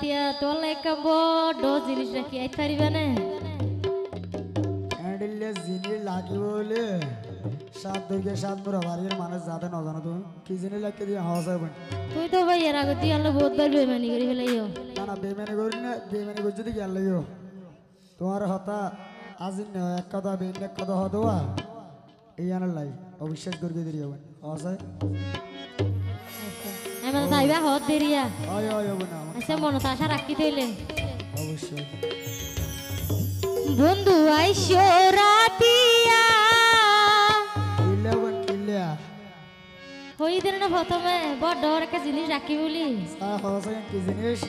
তিয়া তোর লাগে বড় জিনিস রাখি আই পারিবে না? হ্যান্ডেলে জিনি লাগিব বলে সাত দুইকে সাত মোর বাড়ির মানুষ যাতে নজানো তুমি। কি জিনি লাগতে দিয়ে হাওয়া যাবেন তুই তো ভাই এর আগে তুই আনলে বহুত বার বেমানি করে ফেলাইও। না না বেমানি করি না বেমানি করছি তো গেল লাগিও তোমার হতা আজি ন এক কথা বেন এক কথা হতোয়া এই আনার লাই অবিশ্বাস করবে দেরি হবেন হাওয়া যায়? তো তাইবা হত দেরিয়া হয় হয় হবে না আচ্ছা মনে আশা রাখি তৈলে অবশ্যই। বন্ধু আইসো রাতিয়া। হই দিন না প্রথমে বড় একটা জিনিস রাখি বলি। কি জিনিস?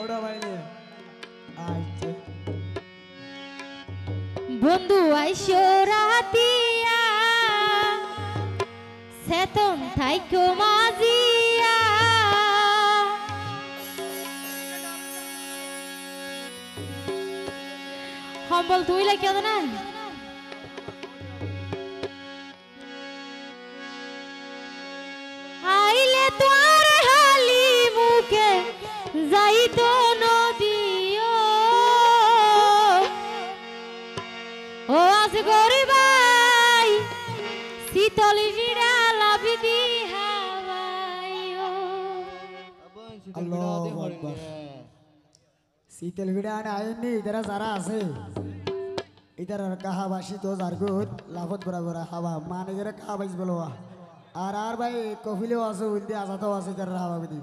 ওটা বাইরে আচ্ছা বন্ধু আইসো রাতিয়া। সেতন থাইকো মাজিয়া সম্বল তুই লাগে না আইলে তোর হালি মুখে যাইতো নদীও। ও আজ গরিবাই, শীতল জিরা লাভি দি হাওয়াইও। আল্লাহ আকবার। শীতল ভিড়ে আনে আইনি ইদারা যারা আছে। ইদার কাহা বাসি তো যার গুত লাভত বরা বরা হাবা মানে গেরে কাহা বাইস বলো আর আর ভাই, কফিলেও আছে উলদি আজাতাও আছে ইদার হাবা বিদি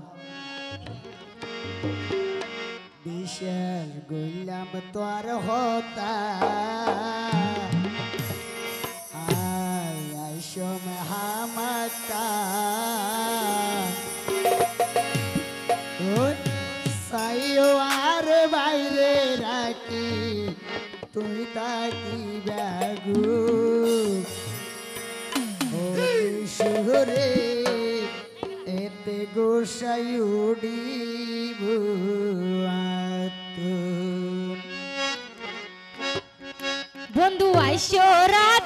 বিশেষ গইলাম তোর হতা। আয় আইসম হামাকা তুমি তাকি ব্যাগু। শহরে এতে গোসাই উডিব বন্ধু আইসো রাতিয়া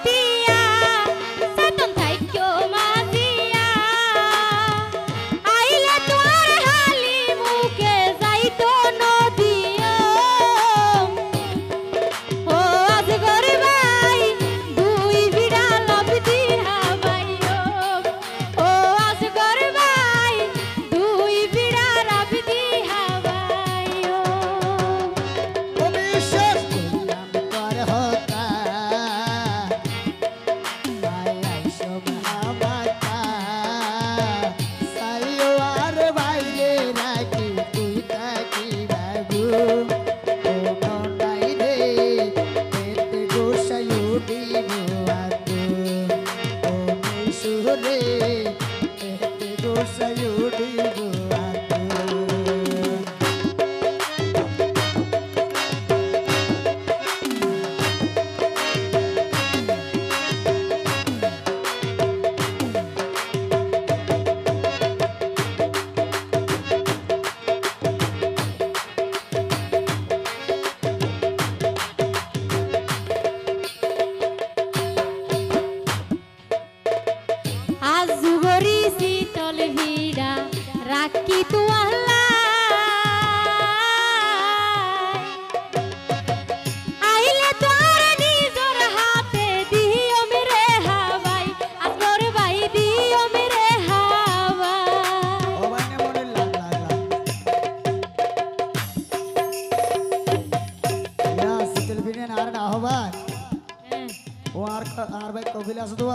আর না হ্যাঁ, ও আর আর ভাই কবিল আছে তো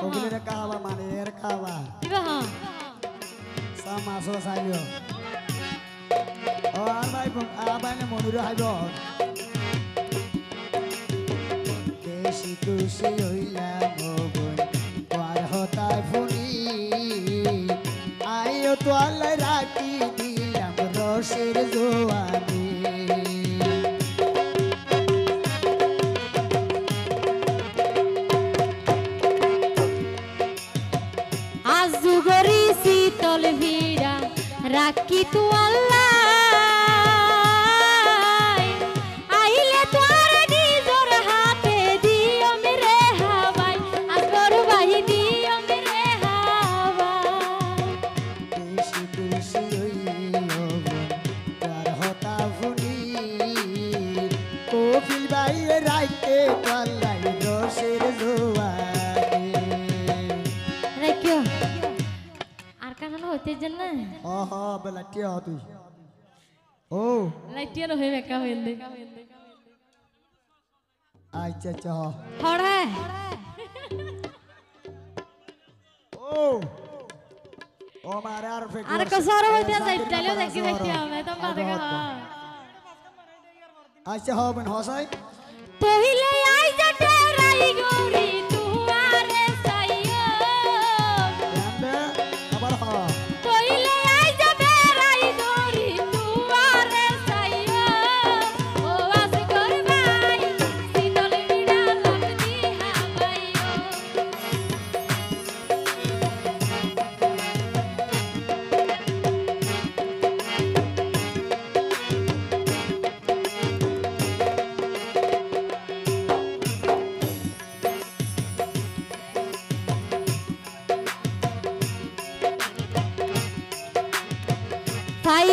কবিলের কাহবা মানে এর কাহবা দিবা। সা মাসো সাইলিও ও আর ভাই আবানে মনুরে হাইব। দেশি খুশি হইলাম রাখি তো আল্লাহ। আইলে তোর নিজর হাতে দিও মেরে হাওয়াই আগর বাই দিও মেরে রাইতে পার খুশি বেলাটি হ তুই ও লাইটিয়া নহে বেকা হইলে আচ্ছা আচ্ছা হ হড়া ও ও মারে আর ফেক আর কসার হইতে যাইতালেও দেখি দেখি আমি তো বাদে আচ্ছা হ বোন হসাই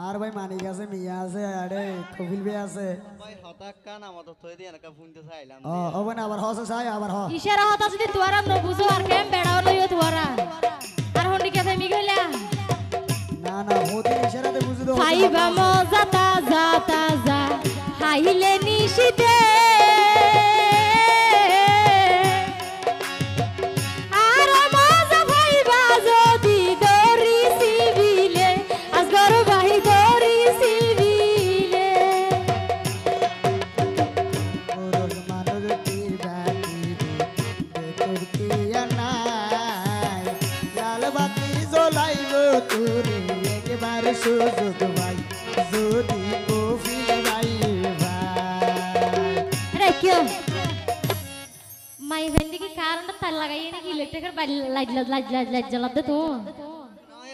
আর ভাই মানিক আছে মিয়া আছে আরে কপিল ভাই আছে। ভাই হতাক কান আমাদের থই দিয়ে এনকা ফোনতে চাইলাম ও ও না আবার হস চাই আবার হ ইশারা হতা যদি তোরা ন বুঝো আর কেম বেড়াও লইও তোরা আর হন্ডি কে থেমি গইলা না না হতে ইশারাতে বুঝো তো খাইবা মজা তাজা তাজা। হাইলে নিশিতে ইলেকট্রিকের লাইট লাইট লাইট লাইট জ্বালাতে তো।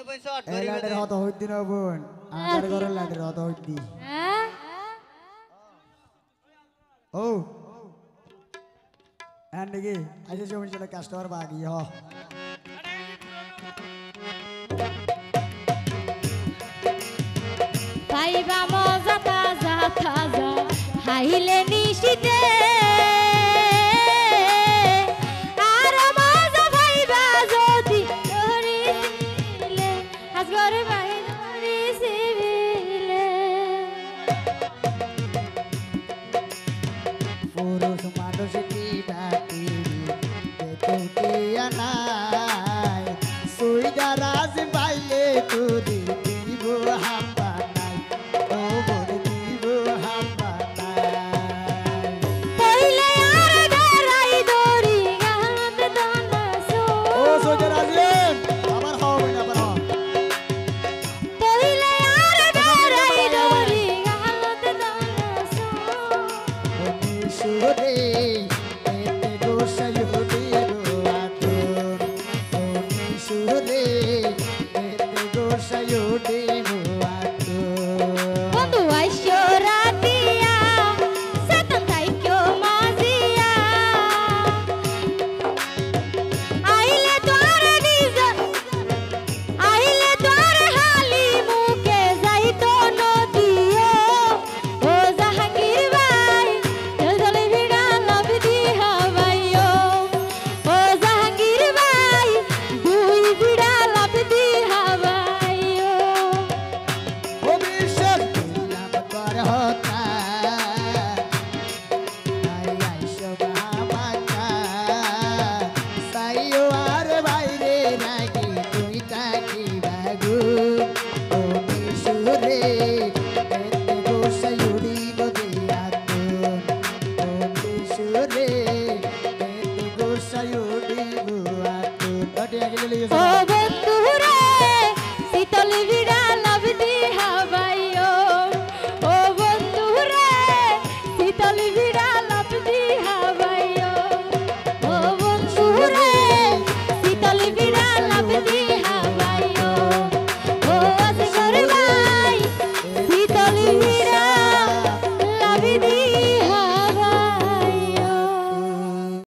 ভাই শর্ট এই লাইটের হত হইতি না বোন আমার ঘরের লাইটের হত হইতি হ্যাঁ? ও। হ্যাঁ খাইবা বেতুর কি নাই সুইদা